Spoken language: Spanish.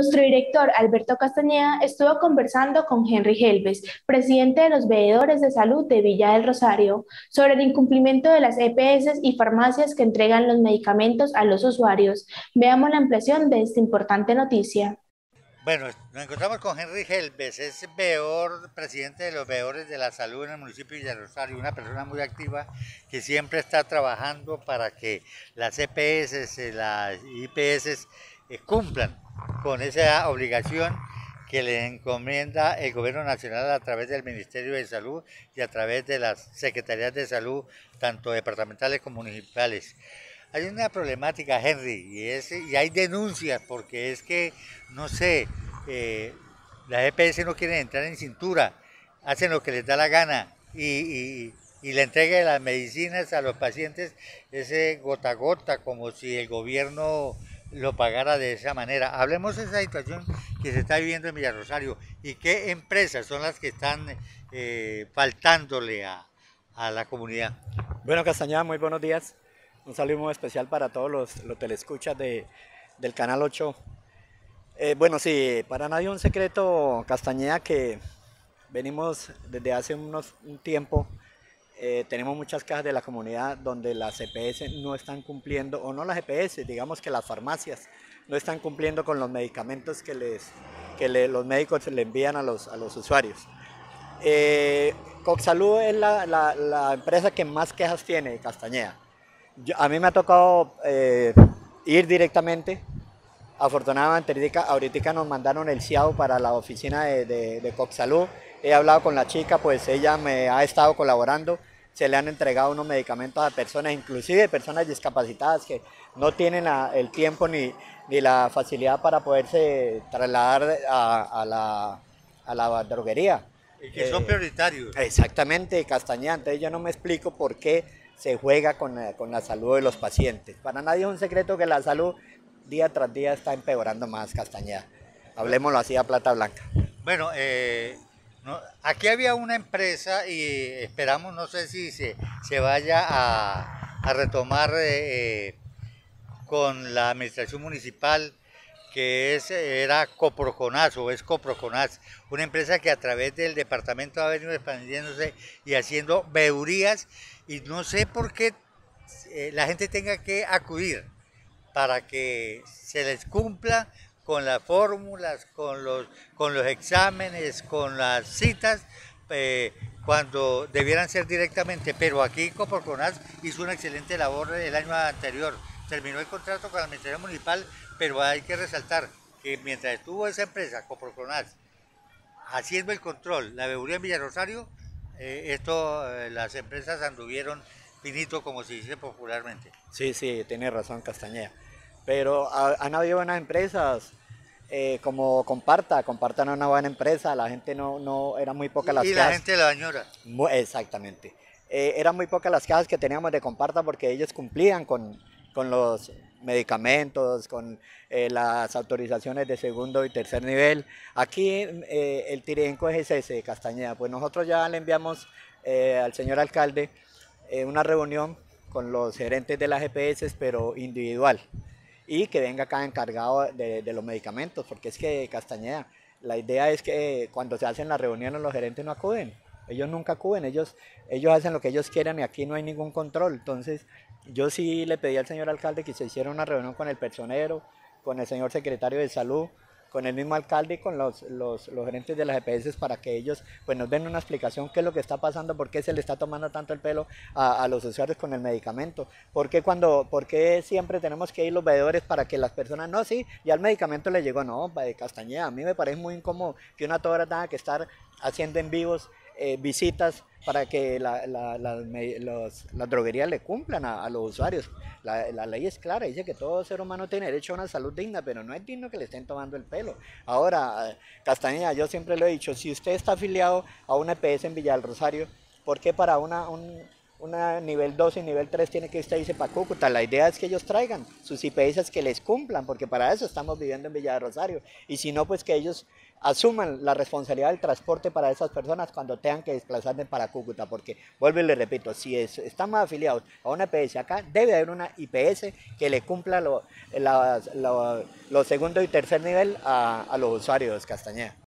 Nuestro director Alberto Castañeda estuvo conversando con Henry Helves, presidente de los veedores de salud de Villa del Rosario, sobre el incumplimiento de las EPS y farmacias que entregan los medicamentos a los usuarios. Veamos la ampliación de esta importante noticia. Bueno, nos encontramos con Henry Helves, es veedor, presidente de los veedores de la salud en el municipio de Villa Rosario, una persona muy activa que siempre está trabajando para que las EPS, las IPS cumplan con esa obligación que le encomienda el gobierno nacional a través del Ministerio de Salud y a través de las secretarías de salud, tanto departamentales como municipales. Hay una problemática, Henry, y, es, y hay denuncias porque es que, no sé, eh, las EPS no quieren entrar en cintura, hacen lo que les da la gana y, y la entrega de las medicinas a los pacientes es gota a gota, como si el gobierno lo pagara de esa manera. Hablemos de esa situación que se está viviendo en Villarrosario y qué empresas son las que están eh, faltándole a, la comunidad. Bueno, Castañeda, muy buenos días. Un saludo muy especial para todos los, los telescuchas de, del Canal 8. Eh, bueno, sí, para nadie un secreto, Castañeda, que venimos desde hace unos, un tiempo eh, tenemos muchas cajas de la comunidad donde las EPS no están cumpliendo, o no las EPS, digamos que las farmacias no están cumpliendo con los medicamentos que, les, que los médicos le envían a los, a los usuarios. Eh, Coxalud es la, la, empresa que más quejas tiene, Castañeda. a mí me ha tocado eh, ir directamente. Afortunadamente, ahorita nos mandaron el CIAO para la oficina de, de, de Coxalud. He hablado con la chica, pues ella me ha estado colaborando se le han entregado unos medicamentos a personas, inclusive personas discapacitadas que no tienen el tiempo ni, ni, la facilidad para poderse trasladar a, la, a la, droguería. Y que son eh, prioritarios. Exactamente, Castañeda. Entonces yo no me explico por qué se juega con, con la salud de los pacientes. Para nadie es un secreto que la salud día tras día está empeorando más, Castañeda. Hablemoslo así a plata blanca. Bueno, eh, aquí había una empresa y esperamos, no sé si se, se vaya a, retomar eh, eh, con la administración municipal, que es, era Coproconaz o es Coproconaz, una empresa que a través del departamento ha venido expandiéndose y haciendo beurías y no sé por qué eh, la gente tenga que acudir para que se les cumpla con las fórmulas, con los, con los exámenes, con las citas, eh, cuando debieran ser directamente. Pero aquí Coporconaz hizo una excelente labor el año anterior. Terminó el contrato con la Administración Municipal, pero hay que resaltar que mientras estuvo esa empresa, Coporconaz, haciendo el control, la beburía en Villarosario, eh, esto, eh, las empresas anduvieron finito, como se dice popularmente. Sí, sí, tiene razón Castañeda. Pero han habido buenas empresas, eh, como Comparta, Comparta no es una buena empresa, la gente no, no era muy poca las y casas. Y la gente la añora. Exactamente. Eh, eran muy pocas las casas que teníamos de Comparta porque ellos cumplían con, con los medicamentos, con eh, las autorizaciones de segundo y tercer nivel. Aquí el Tirienco es ese, Castañeda. Pues nosotros ya le enviamos al señor alcalde una reunión con los gerentes de las EPS, pero individual y que venga acá encargado de, los medicamentos, porque es que Castañeda, la idea es que cuando se hacen las reuniones los gerentes no acuden, ellos nunca acuden, ellos, ellos hacen lo que ellos quieran y aquí no hay ningún control. Entonces, yo sí le pedí al señor alcalde que se hiciera una reunión con el personero, con el señor secretario de salud, con el mismo alcalde y con los, los, gerentes de las EPS para que ellos pues, nos den una explicación qué es lo que está pasando, por qué se le está tomando tanto el pelo a, a los usuarios con el medicamento, por qué, cuando, por qué siempre tenemos que ir los veedores para que las personas, no, sí, ya el medicamento le llegó, no, de Castañeda, a mí me parece muy incómodo que una toda tenga que estar haciendo en vivos eh, visitas para que la, la, las droguerías le cumplan a, los usuarios. La, ley es clara, dice que todo ser humano tiene derecho a una salud digna, pero no es digno que le estén tomando el pelo. Ahora, Castañeda, yo siempre lo he dicho, si usted está afiliado a una EPS en Villa del Rosario, ¿por qué para una, un, una nivel 2 y nivel 3 tiene que irse para Cúcuta. La idea es que ellos traigan sus IPS que les cumplan, porque para eso estamos viviendo en Villa de Rosario. Y si no, pues que ellos asuman la responsabilidad del transporte para esas personas cuando tengan que desplazarse para Cúcuta, porque vuelvo y le repito, si estamos afiliados a una IPS acá, debe haber una IPS que le cumpla los segundo y tercer nivel a, a los usuarios de Castañeda.